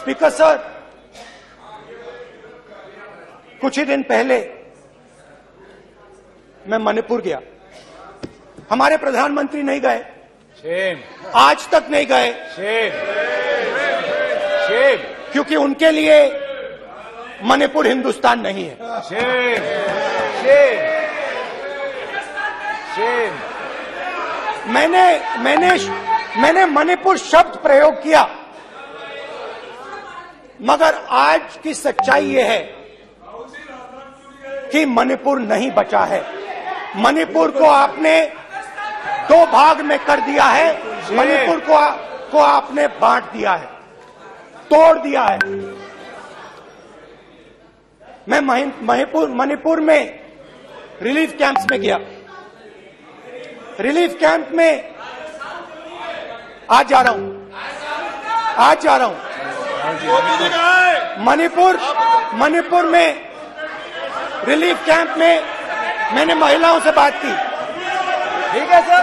Speaker sir कुछ ही दिन पहले मैं मणिपुर गया हमारे प्रधानमंत्री नहीं गए Shame. आज तक नहीं गए Shame. Shame. क्योंकि उनके लिए मणिपुर हिंदुस्तान नहीं है Shame. Shame. Shame. मैंने मैंने मैंने मणिपुर शब्द प्रयोग किया मगर आज की सच्चाई यह है कि मणिपुर नहीं बचा है। मणिपुर को आपने दो भाग में कर दिया है। मणिपुर को को आपने बांट दिया है, तोड़ दिया है। मैं मणिपुर मणिपुर में रिलीफ कैंप्स में गया। रिलीफ कैंप में आज जा रहा हूँ। आज जा रहा हूँ। मणिपुर मणिपुर में रिलीफ कैंप में मैंने महिलाओं से बात की ठीक है सर